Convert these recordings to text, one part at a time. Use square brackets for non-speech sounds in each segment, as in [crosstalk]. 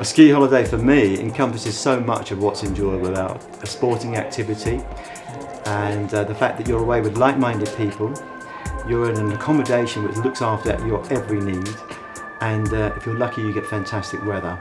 A ski holiday for me encompasses so much of what's enjoyable about a sporting activity and uh, the fact that you're away with like-minded people, you're in an accommodation which looks after your every need and uh, if you're lucky you get fantastic weather.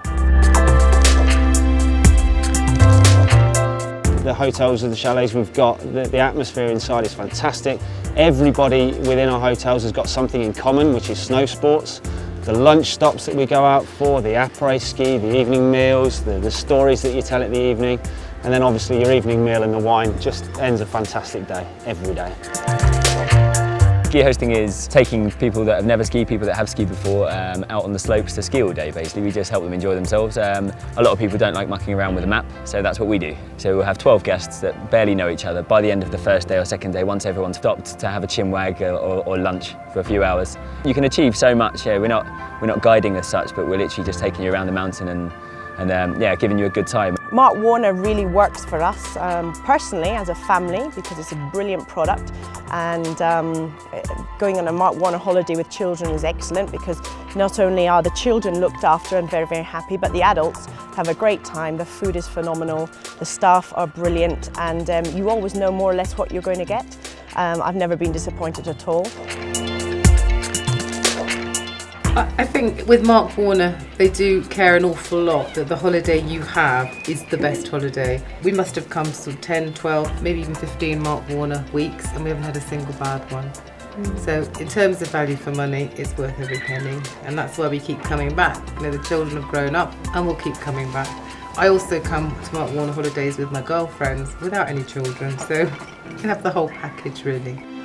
The hotels and the chalets we've got, the, the atmosphere inside is fantastic. Everybody within our hotels has got something in common, which is snow sports. The lunch stops that we go out for, the après-ski, the evening meals, the, the stories that you tell at the evening, and then obviously your evening meal and the wine just ends a fantastic day, every day. Ski hosting is taking people that have never skied, people that have skied before, um, out on the slopes to ski all day basically. We just help them enjoy themselves. Um, a lot of people don't like mucking around with a map, so that's what we do. So we'll have 12 guests that barely know each other. By the end of the first day or second day, once everyone's stopped to have a chinwag or, or, lunch for a few hours, you can achieve so much. Yeah, we're not, we're not guiding as such, but we're literally just taking you around the mountain and, and um, yeah, giving you a good time. Mark Warner really works for us um, personally as a family because it's a brilliant product and um, going on a Mark Warner holiday with children is excellent because not only are the children looked after and very very happy but the adults have a great time, the food is phenomenal, the staff are brilliant and um, you always know more or less what you're going to get. Um, I've never been disappointed at all. I think with Mark Warner, they do care an awful lot that the holiday you have is the best holiday. We must have come of 10, 12, maybe even 15 Mark Warner weeks and we haven't had a single bad one. Mm. So in terms of value for money, it's worth every penny. And that's why we keep coming back. You know, the children have grown up and we'll keep coming back. I also come to Mark Warner holidays with my girlfriends without any children, so [laughs] you can have the whole package really.